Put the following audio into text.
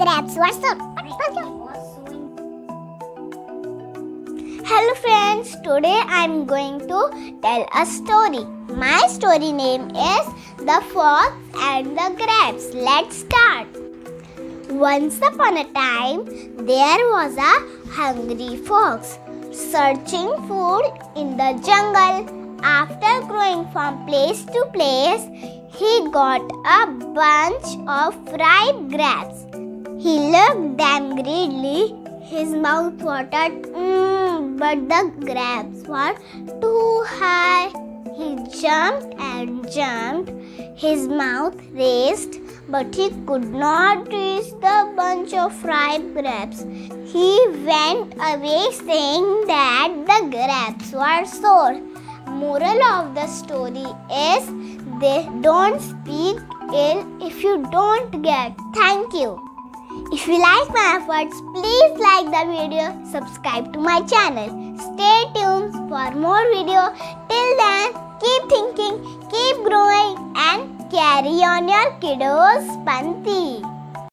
grabs Hello friends, today I am going to tell a story. My story name is The Fox and the Grapes. Let's start. Once upon a time, there was a hungry fox searching food in the jungle. After going from place to place, he got a bunch of ripe grapes. He looked them greedily. His mouth watered, mm, but the grapes were too high. He jumped and jumped. His mouth raised, but he could not reach the bunch of ripe grapes. He went away saying that the grapes were sour. Moral of the story is they don't speak ill if you don't get. Thank you. If you like my efforts, please like the video, subscribe to my channel. Stay tuned for more video. Till then, keep thinking, keep growing carry on your kiddos panty.